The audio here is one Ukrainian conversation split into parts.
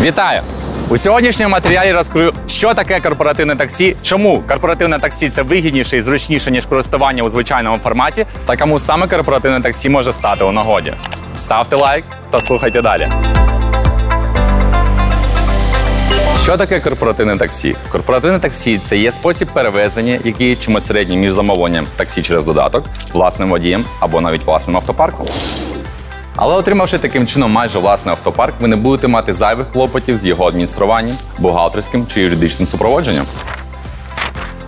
Вітаю! У сьогоднішньому матеріалі розкрию, що таке корпоративне таксі, чому корпоративне таксі це вигідніше і зручніше, ніж користування у звичайному форматі, та кому саме корпоративне таксі може стати у нагоді. Ставте лайк та слухайте далі. Що таке корпоративне таксі? Корпоративне таксі це є спосіб перевезення, який чимось середнім між замовленням таксі через додаток, власним водієм або навіть власним автопарком. Але отримавши таким чином майже власний автопарк, ви не будете мати зайвих клопотів з його адмініструванням, бухгалтерським чи юридичним супроводженням.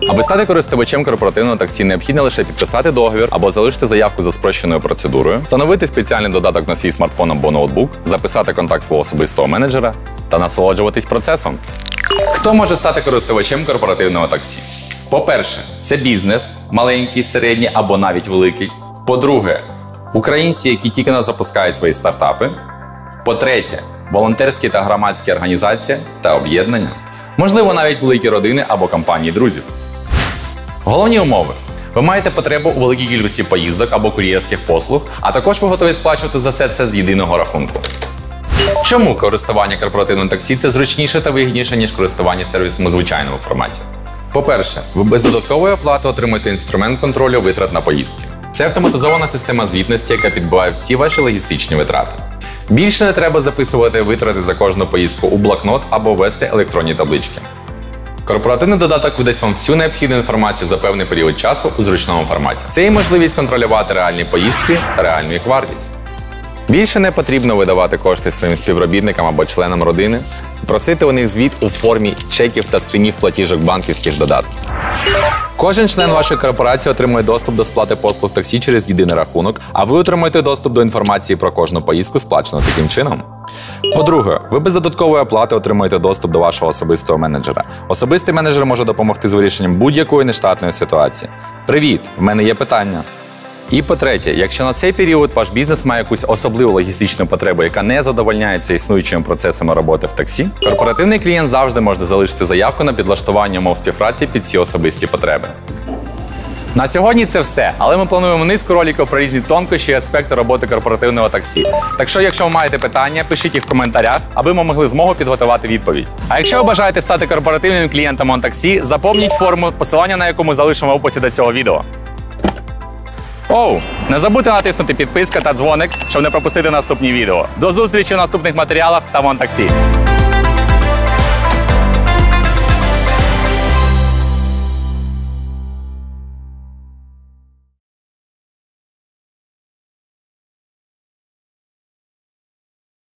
Аби стати користувачем корпоративного таксі, необхідно лише підписати договір або залишити заявку за спрощеною процедурою, встановити спеціальний додаток на свій смартфон або ноутбук, записати контакт свого особистого менеджера та насолоджуватись процесом. Хто може стати користувачем корпоративного таксі? По-перше, це бізнес, маленький, середній або навіть великий. По-друге, українці, які тільки не запускають свої стартапи. По-третє, волонтерські та громадські організації та об'єднання. Можливо, навіть великі родини або компанії друзів. Головні умови. Ви маєте потребу у великій кількості поїздок або кур'єрських послуг, а також ви готові сплачувати за все це з єдиного рахунку. Чому користування корпоративним таксі це зручніше та вигідніше, ніж користування сервісом у звичайному форматі? По-перше, ви без додаткової оплати отримуєте інструмент контролю витрат на поїздки. Це автоматизована система звітності, яка підбиває всі ваші логістичні витрати. Більше не треба записувати витрати за кожну поїздку у блокнот або ввести електронні таблички. Корпоративний додаток видасть вам всю необхідну інформацію за певний період часу у зручному форматі. Це є можливість контролювати реальні поїздки та реальну їх вартість. Більше не потрібно видавати кошти своїм співробітникам або членам родини, просити у них звіт у формі чеків та скринів платіжок банківських додатків. Кожен член вашої корпорації отримує доступ до сплати послуг таксі через єдиний рахунок, а ви отримуєте доступ до інформації про кожну поїздку, сплачену таким чином. По-друге, ви без додаткової оплати отримуєте доступ до вашого особистого менеджера. Особистий менеджер може допомогти з вирішенням будь-якої нештатної ситуації. Привіт, в мене є питання. І по-третє, якщо на цей період ваш бізнес має якусь особливу логістичну потребу, яка не задовольняється існуючими процесами роботи в таксі, корпоративний клієнт завжди може залишити заявку на підлаштування умов співпраці під ці особисті потреби. На сьогодні це все, але ми плануємо низку роликів про різні тонкощі і аспекти роботи корпоративного таксі. Так що, якщо ви маєте питання, пишіть їх в коментарях, аби ми могли змогу підготувати відповідь. А якщо ви бажаєте стати корпоративним клієнтом OnTaxi, заповніть форму, посилання на яку ми залишимо в описі до цього відео. Оу, не забудьте натиснути підписка та дзвоник, щоб не пропустити наступні відео. До зустрічі в наступних матеріалах та вон таксі.